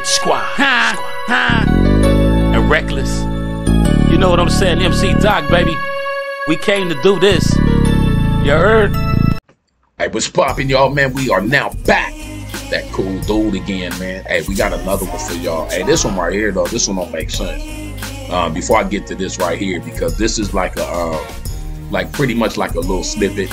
Hit Squad. Ha, ha. And Reckless. You know what I'm saying? MC Dok, baby. We came to do this. You heard? Hey, what's poppin', y'all, man? We are now back. That cool dude again, man. Hey, we got another one for y'all. Hey, this one right here, though, this one don't make sense. Uh, before I get to this right here, because this is like a, uh, like pretty much like a little snippet,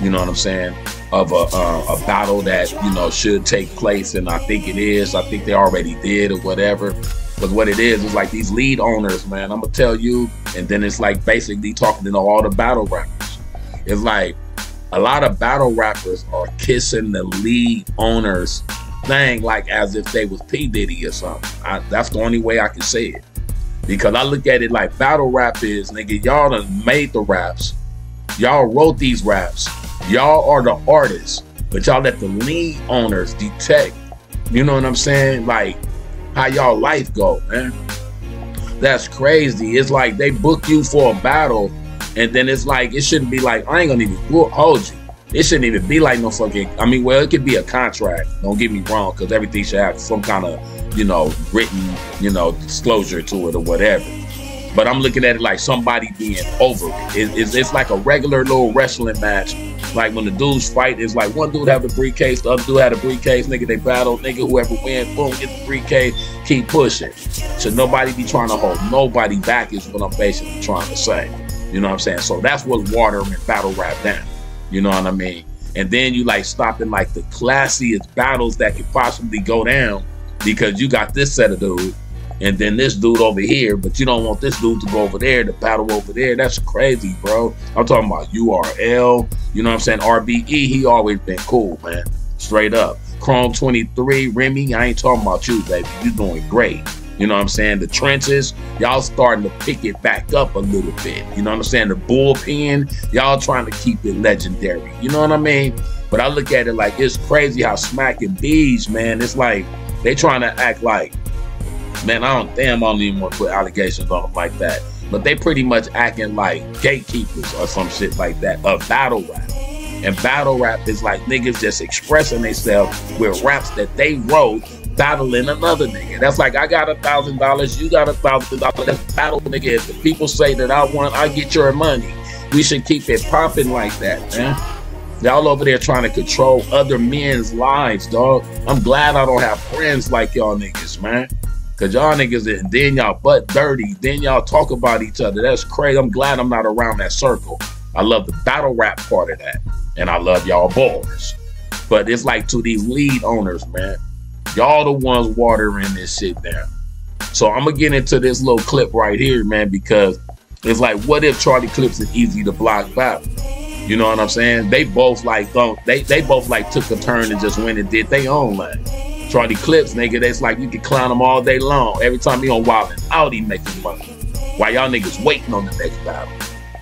you know what I'm saying, of a, uh, a battle that, you know, should take place. And I think it is. I think they already did or whatever. But what it is is like these lead owners, man. I'm gonna tell you, and then it's like basically talking to all the battle rappers. It's like a lot of battle rappers are kissing the lead owners thing like as if they was P Diddy or something. I, that's the only way I can say it. Because I look at it like battle rap is, nigga, y'all done made the raps. Y'all wrote these raps. Y'all are the artists. But y'all let the lead owners detect, you know what I'm saying? Like, how y'all life go, man. That's crazy. It's like they book you for a battle, and then it's like it shouldn't be like I ain't gonna even hold you. It shouldn't even be like no fucking. I mean, well, it could be a contract. Don't get me wrong, because everything should have some kind of, you know, written, you know, disclosure to it or whatever. But I'm looking at it like somebody being over it. it it's, it's like a regular little wrestling match. Like when the dudes fight, it's like one dude have the briefcase, the other dude had a briefcase. Nigga, they battle. Nigga, whoever wins, boom, get the briefcase. Keep pushing. So nobody be trying to hold nobody back is what I'm basically trying to say. You know what I'm saying? So that's what's watering battle rap down. You know what I mean? And then you like stopping like the classiest battles that could possibly go down because you got this set of dudes and then this dude over here, but you don't want this dude to go over there to battle over there. That's crazy, bro. I'm talking about URL. You know what I'm saying? RBE, he always been cool, man. Straight up. Chrome 23, Remy, I ain't talking about you, baby. You doing great. You know what I'm saying? The trenches, y'all starting to pick it back up a little bit. You know what I'm saying? The bullpen, y'all trying to keep it legendary. You know what I mean? But I look at it like it's crazy how smacking bees, man. It's like they trying to act like man, I don't damn I don't even want to put allegations on them like that. But they pretty much acting like gatekeepers or some shit like that of battle rap. And battle rap is like niggas just expressing themselves with raps that they wrote battling another nigga. That's like I got a thousand dollars, you got a thousand dollars. That's battle nigga. If the people say that I want, I get your money. We should keep it popping like that, man. Y'all over there trying to control other men's lives, dog. I'm glad I don't have friends like y'all niggas, man. Cause y'all niggas, then y'all butt dirty, then y'all talk about each other. That's crazy. I'm glad I'm not around that circle. I love the battle rap part of that, and I love y'all boys. But it's like to these lead owners, man. Y'all the ones watering this shit down. So I'm gonna get into this little clip right here, man, because it's like, what if Charlie Clips is Eazy the Block battle? You know what I'm saying? They both like don't they they both like took a turn and just went and did their own thing. Charlie Clips, nigga, that's like you can clown him all day long. Every time he on Wild 'N Out, he making money. While y'all niggas waiting on the next battle.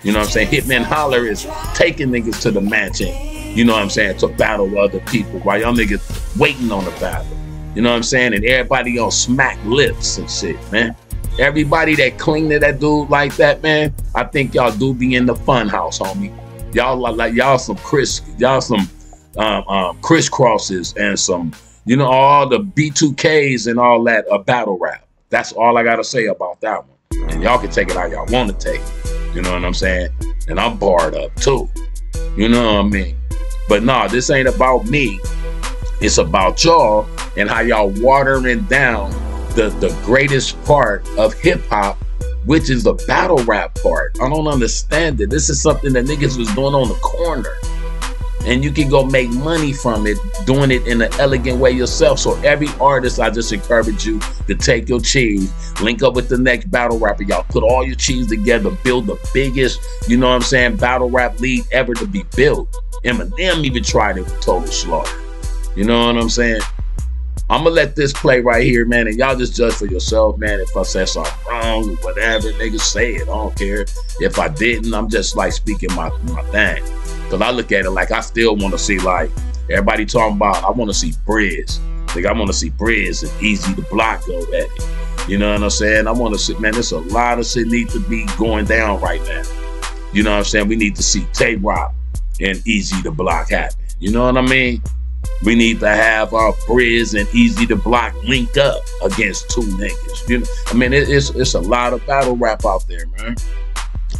You know what I'm saying? Hitman Holla is taking niggas to the mansion, you know what I'm saying, to battle other people while y'all niggas waiting on the battle. You know what I'm saying? And everybody on smack lips and shit, man. Everybody that cling to that dude like that, man, I think y'all do be in the fun house, homie. Y'all like y'all some Chris, y'all some um, um, crisscrosses and some you know, all the B2Ks and all that a battle rap. That's all I gotta say about that one. And y'all can take it how y'all want to take it. You know what I'm saying? And I'm barred up too. You know what I mean? But nah, this ain't about me. It's about y'all and how y'all watering down the, the greatest part of hip hop, which is the battle rap part. I don't understand it. This is something that niggas was doing on the corner and you can go make money from it doing it in an elegant way yourself. So every artist, I just encourage you to take your cheese, link up with the next battle rapper, y'all put all your cheese together, build the biggest, you know what I'm saying, battle rap lead ever to be built. Eminem even tried it with Total Slaughter. You know what I'm saying? I'm gonna let this play right here, man, and y'all just judge for yourself, man. If I said something wrong, or whatever, niggas say it. I don't care. If I didn't, I'm just like speaking my, my thing. Cause I look at it like I still want to see like everybody talking about. I want to see Brizz. Like I want to see Brizz and Eazy the Block go at it. You know what I'm saying? I want to see, man. There's a lot of shit need to be going down right now. You know what I'm saying? We need to see Tay Roc and Eazy the Block happen. You know what I mean? We need to have our Brizz and Eazy the Block link up against two niggas. You know, I mean, it, it's it's a lot of battle rap out there, man.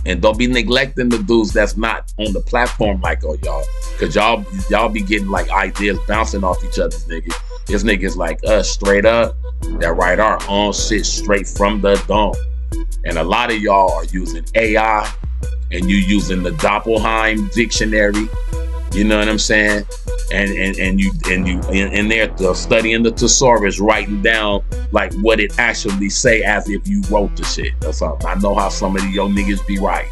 And don't be neglecting the dudes that's not on the platform like oh y'all. Cause y'all y'all be getting like ideas bouncing off each other's niggas. There's niggas like us straight up that write our own shit straight from the dome. And a lot of y'all are using AI and you using the Doppelheim dictionary. You know what I'm saying? And and and you and you in, in there studying the thesaurus, writing down like what it actually say as if you wrote the shit. or something. I know how some of the young niggas be right.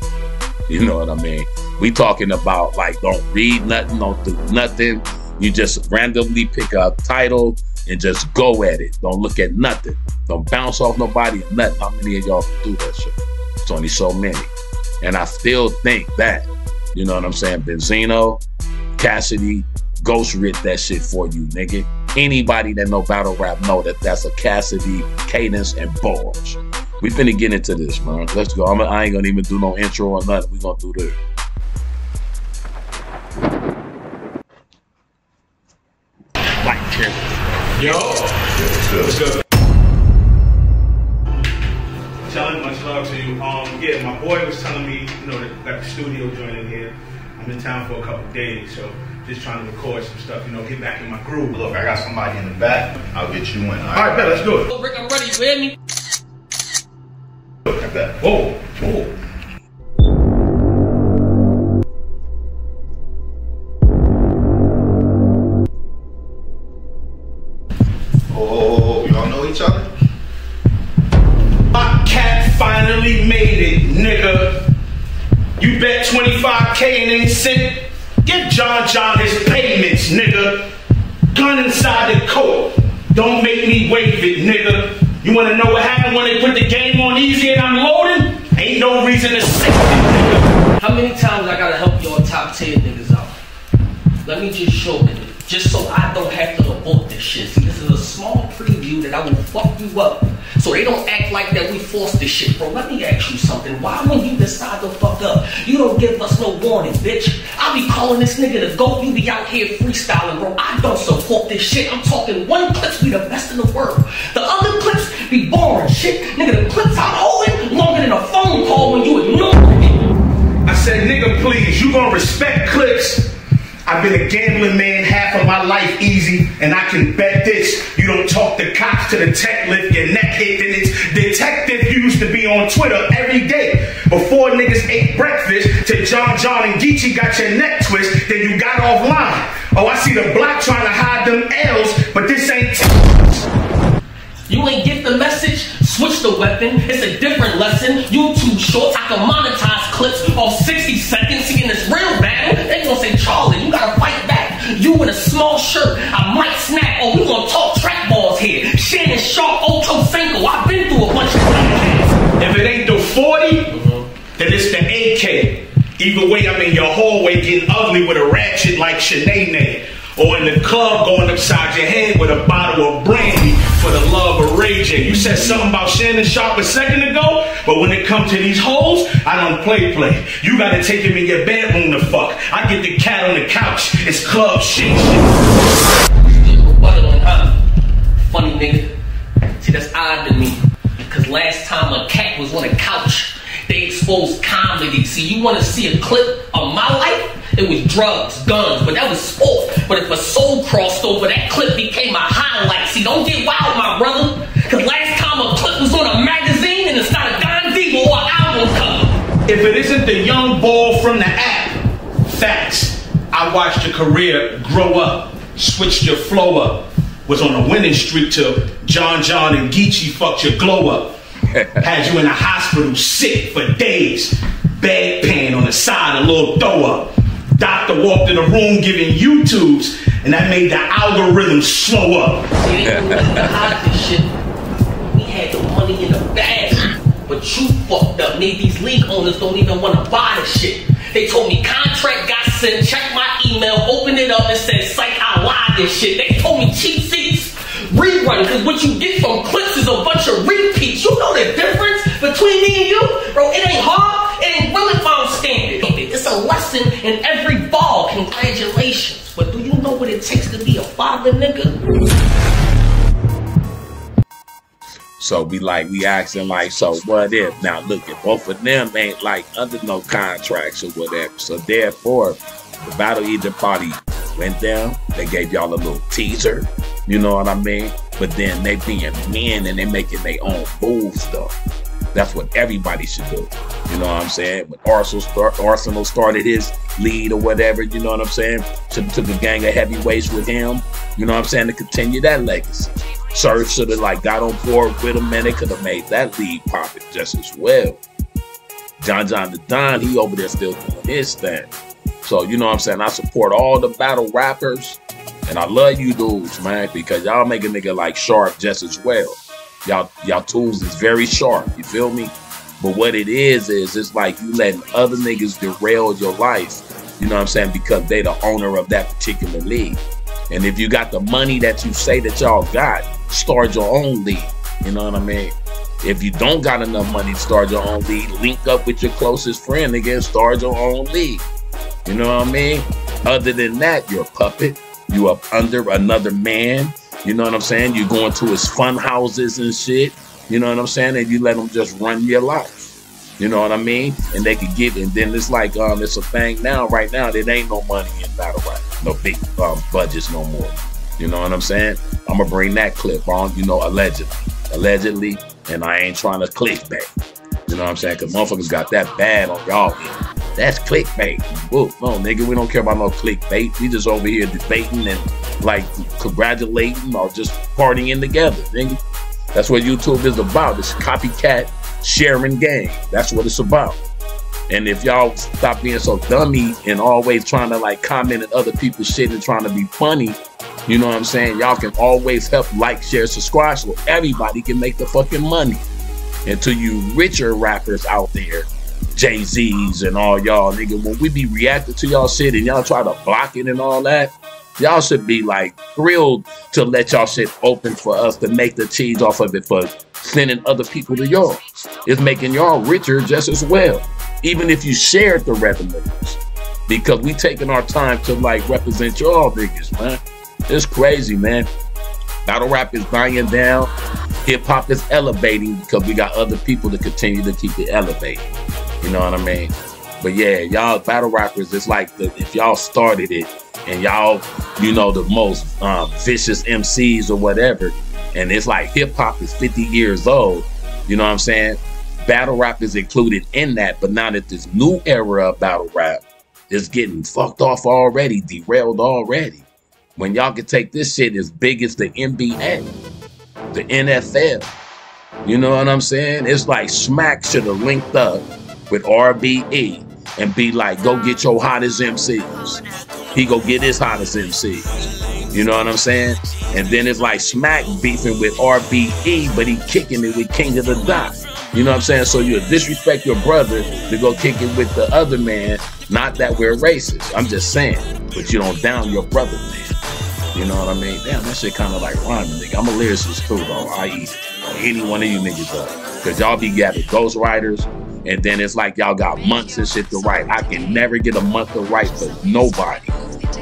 You know what I mean? We talking about like don't read nothing, don't do nothing. You just randomly pick a title and just go at it. Don't look at nothing. Don't bounce off nobody. Nothing. How many of y'all can do that shit? It's only so many. And I still think that, you know what I'm saying? Benzino, Cassidy, Ghost writ that shit for you, nigga. Anybody that know battle rap know that that's a Cassidy cadence and bars. We finna get into this, man. Let's go. I'm, I ain't gonna even do no intro or nothing. We gonna do this. Yo, what's good? Telling much love to you. Um, yeah, my boy was telling me, you know, that got the studio joint in here. I'm in town for a couple days, so just trying to record some stuff, you know, get back in my groove. Look, I got somebody in the back. I'll get you in. All All right, bet, let's do it. Look, Rick, I'm ready. You hear me? I bet. Whoa, whoa. 25K and ain't sent. Give John John his payments, nigga. Gun inside the coat. Don't make me wave it, nigga. You wanna know what happened when they put the game on easy and I'm loading? Ain't no reason to say nigga. How many times I gotta help your top 10 niggas out? Let me just show it. Just so I don't have to abort this shit. See, this is a small preview that I will fuck you up. So they don't act like that we forced this shit, bro. Let me ask you something. Why when you decide to fuck up, you don't give us no warning, bitch? I be calling this nigga the GOAT, you be out here freestyling, bro. I don't support this shit. I'm talking one clips be the best in the world. The other clips be boring shit. Nigga, the clips I'm holding longer than a phone call when you ignore me. I said, nigga, please, you gonna respect clips. I've been a gambling man half of my life easy, and I can bet this. You don't talk to cops to the tech lift, your neck hit, then it's detective used to be on Twitter every day. Before niggas ate breakfast, to John John and Geechee got your neck twist, then you got offline. Oh, I see the block trying to hide them L's, but this ain't You ain't get the message? Switch the weapon. It's a different lesson. You too short. I can monetize clips off 60 seconds. See, in this real You in a small shirt, I might snap. Oh, we gonna talk track balls here. Shannon Sharpe, Ocho Cinco. I've been through a bunch of podcasts. If it ain't the 40, then it's the AK. Either way, I'm in your hallway getting ugly with a ratchet like Shanae. Or in the club going upside your head with a bottle of brandy for the love of raging. You said something about Shannon Sharpe a second ago, but when it comes to these hoes, I don't play play. You gotta take him in your bedroom to fuck. I get the cat on the couch. It's club shit. Funny nigga. See, that's odd to me. Cause last time a cat was on a couch, they exposed comedy. See, you wanna see a clip of my life? It was drugs, guns, but that was sports. But if a soul crossed over, that clip became a highlight. See, don't get wild, my brother. Cause last time a clip was on a magazine and it's not a Don Diva or an album cover. If it isn't the young ball from the app, facts. I watched your career grow up, switched your flow up, was on a winning streak till John John and Geechee fucked your glow up. Had you in the hospital sick for days, bedpan on the side, a little throw up. Doctor walked in the room giving YouTubes, and that made the algorithm slow up. See, they shit. We had the money in the bag. But you fucked up. Made these league owners don't even want to buy the shit. They told me contract got sent, check my email, open it up and said, psych, I lied this shit. They told me cheap seats. Rerun, because what you get from clips is a bunch of repeats. You know the difference between me and you? Bro, it ain't hard. It ain't really. It's a lesson in every ball. Congratulations. But do you know what it takes to be a father, nigga? So we like we asking like, so what if? Now look, if both of them ain't like under no contracts or whatever. So therefore, the Battle Egypt party went down. They gave y'all a little teaser. You know what I mean? But then they being men and they making their own move stuff. That's what everybody should do. You know what I'm saying? When Arsenal, start, Arsenal started his lead or whatever, you know what I'm saying? Took, took a gang of heavyweights with him, you know what I'm saying, to continue that legacy. Surf should have like got on board with him, man. They could have made that lead popping just as well. John John Da Don, he over there still doing his thing. So, you know what I'm saying? I support all the battle rappers. And I love you dudes, man, because y'all make a nigga like sharp just as well. Y'all, y'all tools is very sharp. You feel me? But what it is is it's like you letting other niggas derail your life. You know what I'm saying? Because they the owner of that particular league. And if you got the money that you say that y'all got, start your own league. You know what I mean? If you don't got enough money to start your own league, link up with your closest friend again, start your own league. You know what I mean? Other than that, you're a puppet. You up under another man. You know what I'm saying? You're going to his fun houses and shit. You know what I'm saying? And you let them just run your life. You know what I mean? And they could get, and then it's like, um, it's a thing now, right now, there ain't no money in battle rap. No big um, budgets no more. You know what I'm saying? I'm gonna bring that clip on, you know, allegedly. Allegedly, and I ain't trying to click clickbait. You know what I'm saying? Cause motherfuckers got that bad on y'all. That's clickbait. Whoa, no, nigga, we don't care about no clickbait. We just over here debating and like congratulating or just partying together, nigga. That's what YouTube is about. It's copycat sharing game. That's what it's about. And if y'all stop being so dummy and always trying to like comment at other people's shit and trying to be funny, you know what I'm saying? Y'all can always help like, share, subscribe so everybody can make the fucking money. And to you richer rappers out there, Jay Z's and all y'all, nigga, when we be reacting to y'all shit and y'all try to block it and all that, y'all should be like thrilled to let y'all shit open for us to make the cheese off of it for sending other people to y'all. It's making y'all richer just as well, even if you shared the revenues. Because we taking our time to like represent y'all niggas, man. It's crazy, man. Battle rap is dying down. Hip hop is elevating because we got other people to continue to keep it elevating. You know what I mean? But yeah, y'all battle rappers, it's like the, if y'all started it and y'all, you know, the most um, vicious MCs or whatever, and it's like hip hop is 50 years old, you know what I'm saying? Battle rap is included in that, but now that this new era of battle rap is getting fucked off already, derailed already. When y'all can take this shit as big as the NBA, the NFL, you know what I'm saying? It's like Smack should have linked up with RBE and be like, go get your hottest MCs. He go get his hottest MCs. You know what I'm saying? And then it's like Smack beefing with RBE, but he kicking it with King of the Dot. You know what I'm saying? So you disrespect your brother to go kick it with the other man. Not that we're racist. I'm just saying. But you don't down your brother, man. You know what I mean? Damn, that shit kind of like rhyming, nigga. I'm a lyricist too, though. I eat any one of you niggas though. Cause y'all be gathering ghostwriters, and then it's like y'all got months and shit to write. I can never get a month to write for nobody.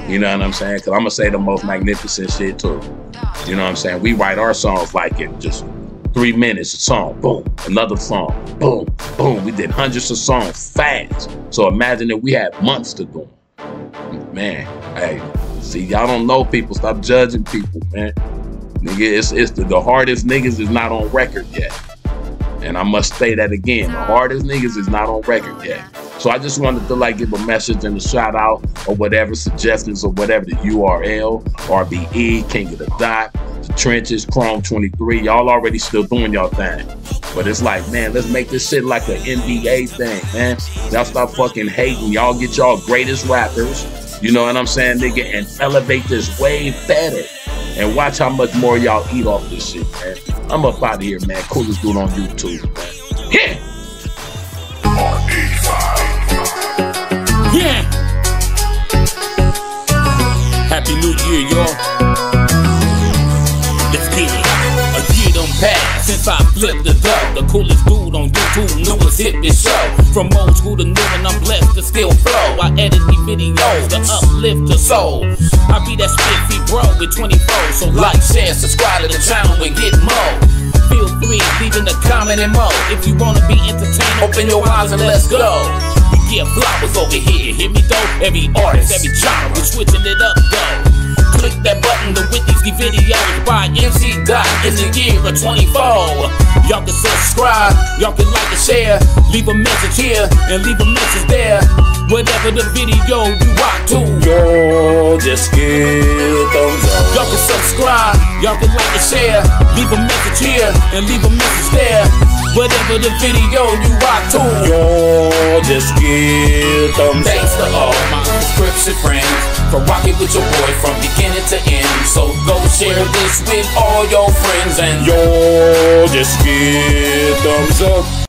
You know what I'm saying? Cause I'm gonna say the most magnificent shit too. You know what I'm saying? We write our songs like in just three minutes a song, boom, another song, boom, boom. We did hundreds of songs fast. So imagine that we had months to do them. Man, hey, see, y'all don't know people. Stop judging people, man. Nigga, it's, it's the, the hardest niggas is not on record yet. And I must say that again. The hardest niggas is not on record yet. So I just wanted to like give a message and a shout out or whatever suggestions or whatever the URL, RBE, King of the Dot, the Trenches, Chrome 23. Y'all already still doing y'all thing. But it's like, man, let's make this shit like an NBA thing, man. Y'all stop fucking hating. Y'all get y'all greatest rappers. You know what I'm saying, nigga? And elevate this way better. And watch how much more y'all eat off this shit, man. I'm up out of here, man. Coolest dude on YouTube. Yeah. Yeah. Happy New Year, y'all. Since I flip the dough. The coolest dude on YouTube, newest hit this show. From old school to new, and I'm blessed to still flow. I edit these videos to uplift the soul. I be that spiffy bro with 24, so like, share, subscribe to the channel and get more. Feel free, leaving a comment and more. If you wanna be entertained, open your eyes and let's go. We get flowers over here, hear me though? Every artist, every genre, we switching it up though. Click that button to witness these videos by MC Dot in the year of 24. Y'all can subscribe, y'all can like and share, leave a message here and leave a message there. Whatever the video you rock to, Yo, just give thumbs up. y'all can subscribe, y'all can like and share, leave a message here and leave a message there. Whatever the video you rock to. Yo, just give thumbs up. Thanks to all my subscription friends for rocking with your boy from beginning to end. So go share this with all your friends and Yo, just give thumbs up.